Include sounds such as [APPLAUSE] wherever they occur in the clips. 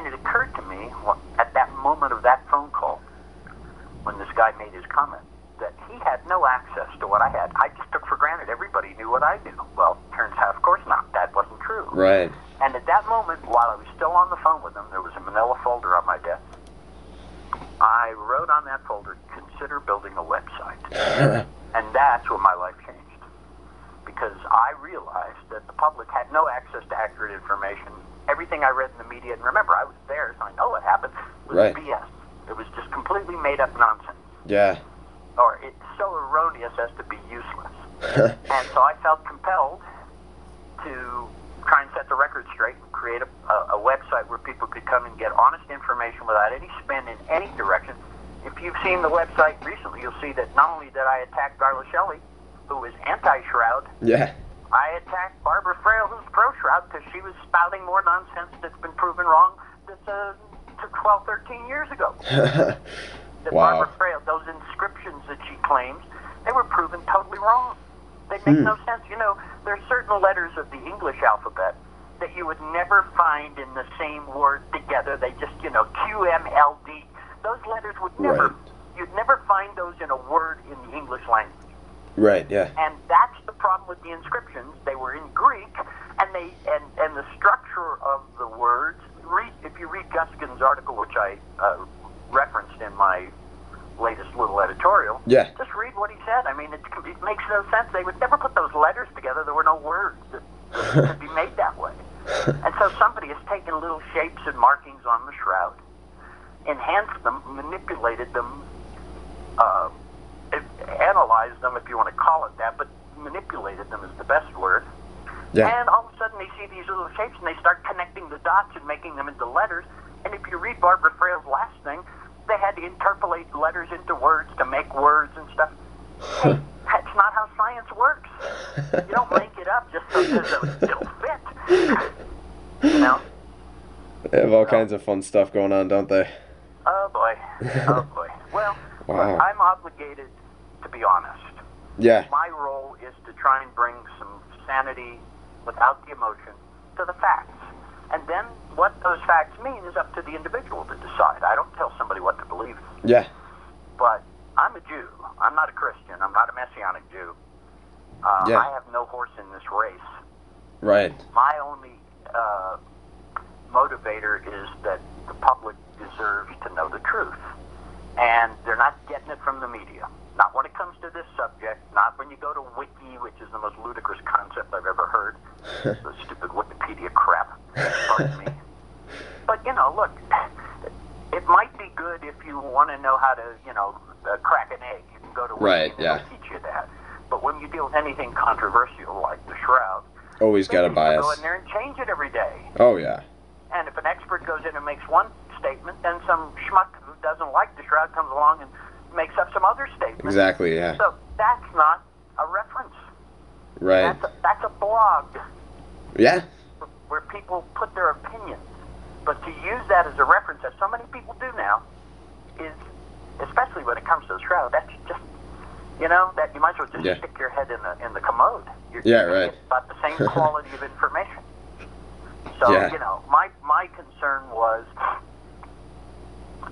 And it occurred to me at that moment of that phone call, when this guy made his comment, that he had no access to what I had. I just took for granted everybody knew what I knew. Well, turns out, of course not. That wasn't true. Right. And at that moment, while I was still on the phone with him, there was a manila folder on my desk. I wrote on that folder, consider building a website. [LAUGHS] and that's when my life changed. Because I realized that the public had no access to accurate information. Everything I read in the media, and remember, I was there, so I know what happened, was Right. BS. It was just completely made up nonsense. yeah. Or it's so erroneous as to be useless. [LAUGHS] And so I felt compelled to try and set the record straight and create a, a, a website where people could come and get honest information without any spin in any direction. If you've seen the website recently, you'll see that not only did I attack Garlaschelli, who is anti-shroud, yeah. I attacked Barbara Frale, who's pro-shroud, because she was spouting more nonsense that's been proven wrong that uh, to 12, 13 years ago [LAUGHS] that Wow. Barbara Frale, those inscriptions that she claims, they were proven totally wrong. They make Hmm. no sense. You know, there are certain letters of the English alphabet that you would never find in the same word together. They just, you know, QMLD. Those letters would never, Right. you'd never find those in a word in the English language. right. Yeah. And that's problem with the inscriptions. They were in Greek, and they and and the structure of the words. Read if you read Guscin's article, which I uh, referenced in my latest little editorial. Yeah. Just read what he said. I mean, it, it makes no sense. They would never put those letters together. There were no words that, that [LAUGHS] could be made that way. And so somebody has taken little shapes and markings on the shroud, enhanced them, manipulated them, uh, analyzed them, if you want to call it that, but manipulated them is the best word. Yeah. And all of a sudden they see these little shapes and they start connecting the dots and making them into letters. And if you read Barbara Frale's last thing, they had to interpolate letters into words to make words and stuff. Hey, [LAUGHS] that's not how science works. You don't make it up just so that it'll fit. You know? They have all kinds of fun stuff going on, don't they? Oh boy. Oh boy. [LAUGHS] Well, Wow. I'm obligated to be honest. Yeah. My role is to try and bring some sanity without the emotion to the facts. And then what those facts mean is up to the individual to decide. I don't tell somebody what to believe, Yeah. but I'm a Jew. I'm not a Christian. I'm not a Messianic Jew. Uh, Yeah. I have no horse in this race. Right. My only uh, motivator is that the public deserves to know the truth. And they're not getting it from the media. Not when it comes to this subject, not when you go to Wiki, which is the most ludicrous concept I've ever heard. [LAUGHS] the stupid Wikipedia crap. Pardon me. [LAUGHS] But, you know, look, it might be good if you want to know how to, you know, uh, crack an egg. You can go to Wiki Right, and yeah. teach you that. But when you deal with anything controversial like the Shroud, Always got a just Go in there and change it every day. Oh yeah. And if an expert goes in and makes one statement, then some schmuck who doesn't like the shroud comes along and makes up some other statement. Exactly. Yeah. So that's not a reference. Right. That's a, that's a blog Yeah. where people put their opinions. But to use that as a reference, as so many people do now, is especially when it comes to the shroud. That's just you know that you might as well just Yeah. stick your head in the in the commode. You're, Yeah, right. About the same [LAUGHS] quality of information. So Yeah. you know, my my concern was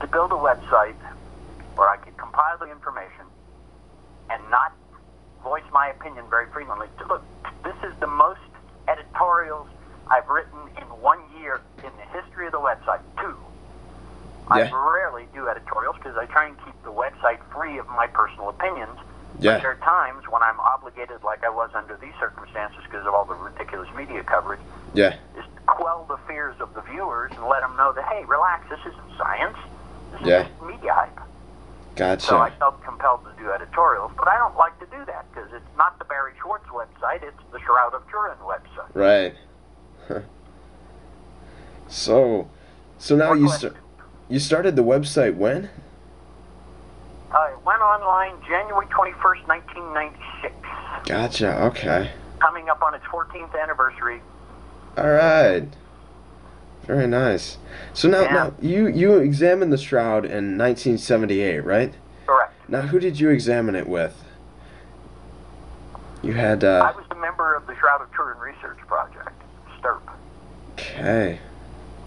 to build a website where I could compile the information and not voice my opinion very frequently. [LAUGHS] Look, this is the most editorials I've written in one year in the history of the website. Two. I rarely do editorials because I try and keep the website free of my personal opinions. Yeah. But there are times when I'm obligated, like I was under these circumstances because of all the ridiculous media coverage, Yeah. is to quell the fears of the viewers and let them know that, hey, relax, this isn't science. This is Yeah. just media hype. Gotcha. So I felt compelled to do editorials, but I don't like to do that because it's not the Barrie Schwortz website; it's the Shroud of Turin website. Right. so, so now More you st- you started the website when? Uh, it went online January twenty first, nineteen ninety six, Gotcha. Okay. coming up on its fourteenth anniversary. All right. Very nice. So now, Yeah. now you you examined the shroud in 1978, right? Correct. Now, who did you examine it with? You had I uh. was a member of the Shroud of Turin Research Project, STURP. Okay.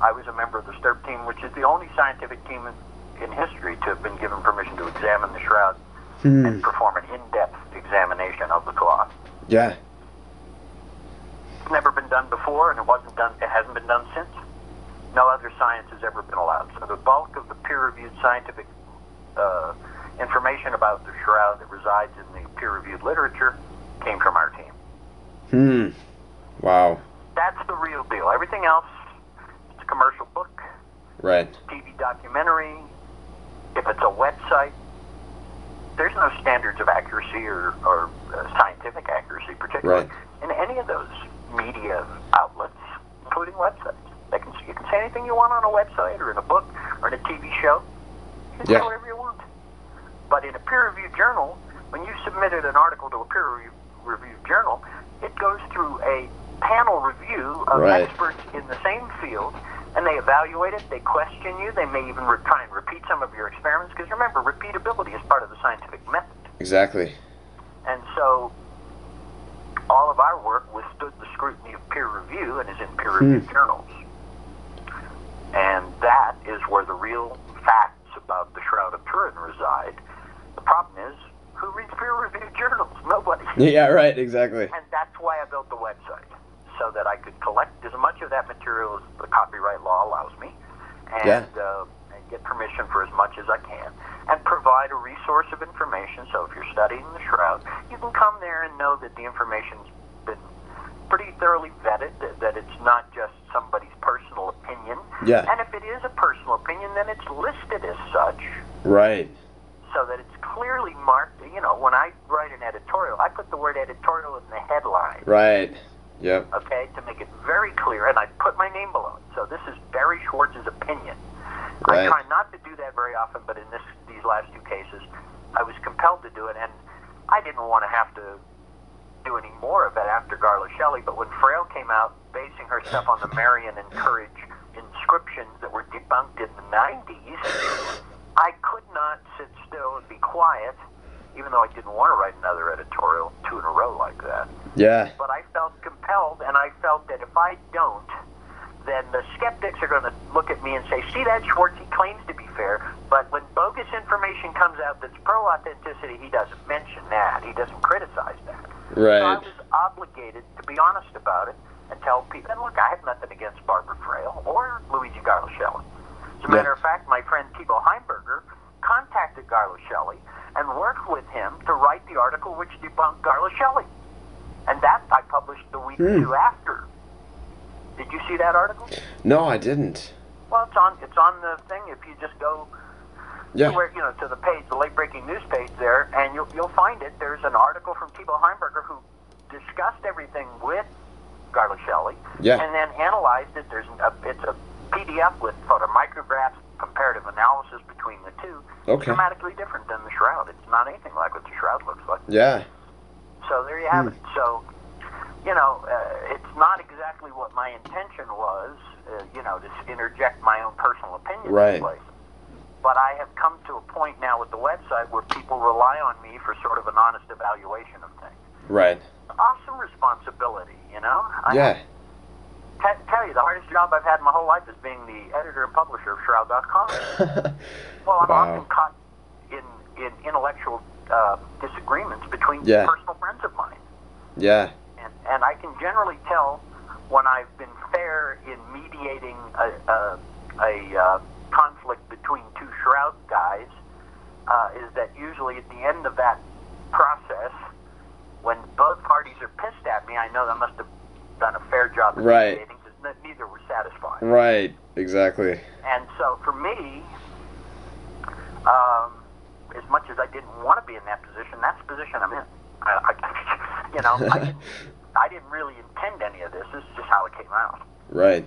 I was a member of the STURP team, which is the only scientific team in, in history to have been given permission to examine the shroud Hmm. and perform an in-depth examination of the cloth. Yeah. It's never been done before, and it wasn't done. It hasn't been done since. No other science has ever been allowed. So the bulk of the peer-reviewed scientific uh, information about the shroud that resides in the peer-reviewed literature came from our team. Hmm. Wow. That's the real deal. Everything else, it's a commercial book, Right. TV documentary. If it's a website, there's no standards of accuracy or, or uh, scientific accuracy, particularly Right. in any of those media outlets, including websites. You can say anything you want on a website or in a book or in a TV show. You can Yeah. say whatever you want. But in a peer-reviewed journal, when you submitted an article to a peer-reviewed journal, it goes through a panel review of Right. experts in the same field, and they evaluate it. They question you. They may even re- try and repeat some of your experiments. Because remember, repeatability is part of the scientific method. Exactly. And so all of our work withstood the scrutiny of peer review and is in peer reviewed hmm. journals. And that is where the real facts about the Shroud of Turin reside. The problem is, who reads peer reviewed journals? Nobody. [LAUGHS] Yeah. Right. Exactly. And that's why I built the website, so that I could collect as much of that material as the copyright law allows me, and, Yeah. uh, and get permission for as much as I can, and provide a resource of information. So if you're studying the shroud, you can come there and know that the information's been pretty thoroughly vetted, that, that it's not just somebody's personal opinion. Yeah. And if it is a personal opinion, then it's listed as such Right. so that it's clearly marked. You know, when I write an editorial, I put the word editorial in the headline Right. Yep. okay, to make it very clear, and I put my name below it. So this is Barrie Schwortz's opinion. Right. I try not to do that very often, but in this these last two cases, I was compelled to do it, and I didn't want to have to do any more of it after Garlaschelli. But when Frale came out, basing her stuff on the Marion and Courage inscriptions that were debunked in the 90s, I could not sit still and be quiet, even though I didn't want to write another editorial two in a row like that Yeah. but I felt compelled, and I felt that if I don't, then the skeptics are going to look at me and say, "See that Schwortz? He claims to be fair, but when bogus information comes out that's pro authenticity, he doesn't mention that. He doesn't criticize that." So I Right. was obligated to be honest about it and tell people. And look, I have nothing against Barbara Frale or Luigi Garlaschelli. As a Yeah. matter of fact, my friend Thibault Heimburger contacted Garlo Shelley and worked with him to write the article which debunked Garlaschelli. And that I published the week Hmm. two after. Did you see that article? No, I didn't. Well, it's on it's on the thing. If you just go Yeah. to where you know to the page, the late breaking news page there, and you'll you'll find it. There's an article from Thibault Heimburger who discussed everything with Garlaschelli, Yeah. and then analyzed it. There's a, it's a PDF with photomicrographs, comparative analysis between the two. Okay. Dramatically different than the shroud. It's not anything like what the shroud looks like. Yeah. So there you have Hmm. it. So, you know, uh, it's not exactly what my intention was, uh, you know, to interject my own personal opinion Right. But I have come to a point now with the website where people rely on me for sort of an honest evaluation of things. Right. Awesome responsibility, you know? I Yeah. I tell you, the hardest job I've had in my whole life is being the editor and publisher of Shroud.com. [LAUGHS] Well, I'm Wow. often caught in, in intellectual uh, disagreements between Yeah. personal friends of mine. yeah. and, and I can generally tell when I've been fair in mediating a, a, a uh, conflict between two shroud guys. Uh, is that usually at the end of that process, when both parties are pissed at me, I know I must have done a fair job of Right. mediating because neither were satisfied. Right. Exactly. And so for me, um, as much as I didn't want to be in that position, that's the position I'm in. I, I, [LAUGHS] you know, I didn't, [LAUGHS] I didn't really intend any of this. This is just how it came out. Right.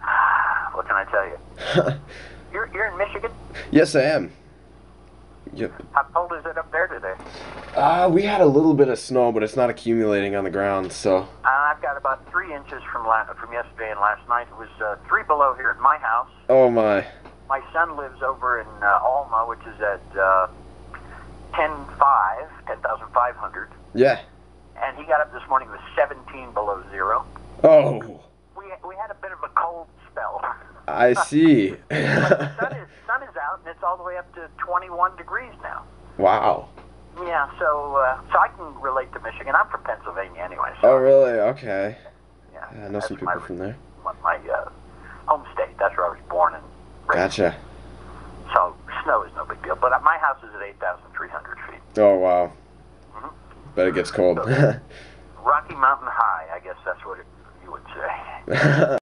[SIGHS] What can I tell you? [LAUGHS] You're, you're in Michigan. yes, I am. Yep. How cold is it up there today? Uh, we had a little bit of snow, but it's not accumulating on the ground, so. Uh, I've got about three inches from la- from yesterday and last night. It was uh, three below here at my house. Oh my. My son lives over in uh, Alma, which is at uh, 10,500, 10,500. Yeah. And he got up this morning with 17 below zero. Oh. We, we had a bit of a cold spell. [LAUGHS] I see. But the [LAUGHS] sun is sun is out, and it's all the way up to 21 degrees now. wow. Yeah, so uh, so I can relate to Michigan. I'm from Pennsylvania anyway. So Oh, really? Okay. Yeah, I know some my, people from there. my, my uh, home state. That's where I was born and raised. Gotcha. So snow is no big deal. But my house is at 8,300 feet. Oh, wow. Mhm. Bet it gets cold. [LAUGHS] Rocky Mountain High, I guess that's what it, you would say. [LAUGHS]